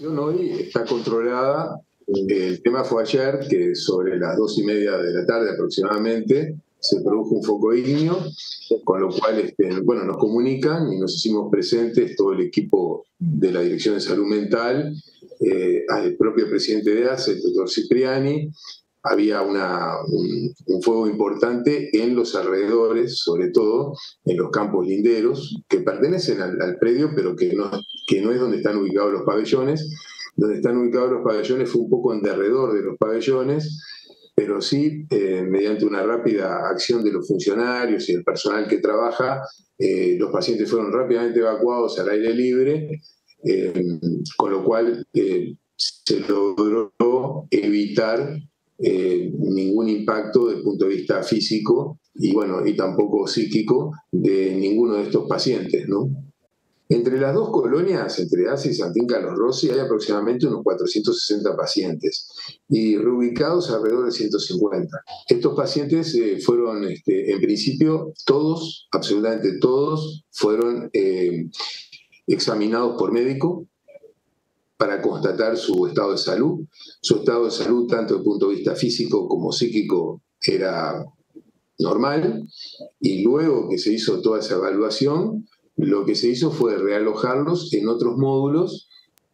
Hoy está controlada. El tema fue ayer, que sobre las dos y media de la tarde aproximadamente se produjo un foco ígneo, con lo cual este, bueno, nos comunican y nos hicimos presentes todo el equipo de la Dirección de Salud Mental, eh, al propio presidente de ACE, el doctor Cipriani, había un, fuego importante en los alrededores, sobre todo en los campos linderos, que pertenecen al, predio, pero que no, que no es donde están ubicados los pabellones. Donde están ubicados los pabellones fue un poco en derredor de los pabellones, pero sí, eh, mediante una rápida acción de los funcionarios y el personal que trabaja, eh, los pacientes fueron rápidamente evacuados al aire libre, eh, con lo cual se logró evitar eh, ningún impacto desde el punto de vista físico y bueno, y tampoco psíquico de ninguno de estos pacientes, ¿no? Entre las dos colonias, entre Asia y Santín Carlos Rossi, hay aproximadamente unos 460 pacientes y reubicados alrededor de 150. Estos pacientes eh, fueron, este, en principio, todos, absolutamente todos, fueron eh, examinados por médico, para constatar su estado de salud. Su estado de salud, tanto desde el punto de vista físico como psíquico, era normal. Y luego que se hizo toda esa evaluación, lo que se hizo fue realojarlos en otros módulos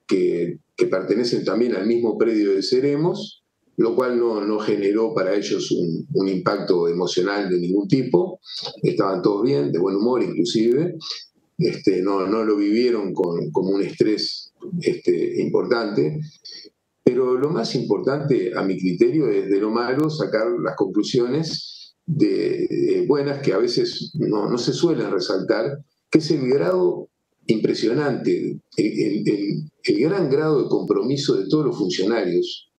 que, pertenecen también al mismo predio de Ceremos, lo cual no, generó para ellos un, impacto emocional de ningún tipo. Estaban todos bien, de buen humor inclusive. Este, no, no lo vivieron con, como un estrés este, importante. Pero lo más importante, a mi criterio, es de lo malo sacar las conclusiones de, buenas que a veces no, se suelen resaltar, que es el grado impresionante, el, gran grado de compromiso de todos los funcionarios